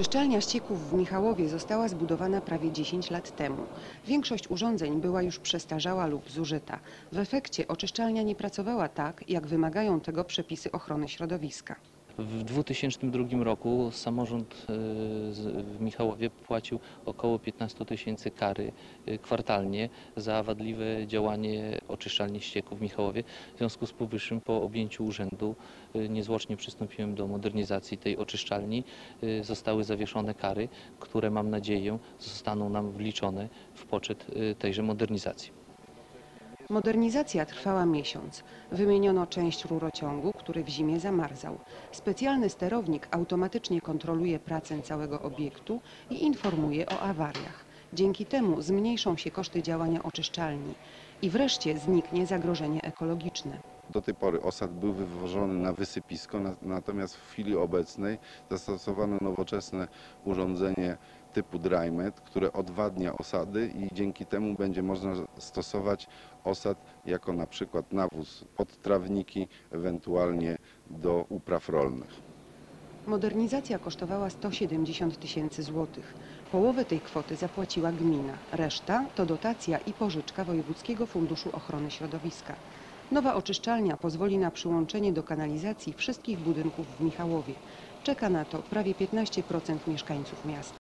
Czyszczalnia ścieków w Michałowie została zbudowana prawie 10 lat temu. Większość urządzeń była już przestarzała lub zużyta. W efekcie oczyszczalnia nie pracowała tak, jak wymagają tego przepisy ochrony środowiska. W 2002 roku samorząd y, w Michałowie płacił około 15 tysięcy kary y, kwartalnie za wadliwe działanie oczyszczalni ścieków w Michałowie. W związku z powyższym po objęciu urzędu y, niezwłocznie przystąpiłem do modernizacji tej oczyszczalni. Zostały zawieszone kary, które mam nadzieję zostaną nam wliczone w poczet tejże modernizacji. Modernizacja trwała miesiąc. Wymieniono część rurociągu, który w zimie zamarzał. Specjalny sterownik automatycznie kontroluje pracę całego obiektu i informuje o awariach. Dzięki temu zmniejszą się koszty działania oczyszczalni i wreszcie zniknie zagrożenie ekologiczne. Do tej pory osad był wywożony na wysypisko, na- natomiast w chwili obecnej zastosowano nowoczesne urządzenie typu drymet, które odwadnia osady i dzięki temu będzie można stosować osad jako na przykład nawóz pod trawniki, ewentualnie do upraw rolnych. Modernizacja kosztowała 170 tysięcy złotych. Połowę tej kwoty zapłaciła gmina. Reszta to dotacja i pożyczka Wojewódzkiego Funduszu Ochrony Środowiska. Nowa oczyszczalnia pozwoli na przyłączenie do kanalizacji wszystkich budynków w Michałowie. Czeka na to prawie 15% mieszkańców miasta.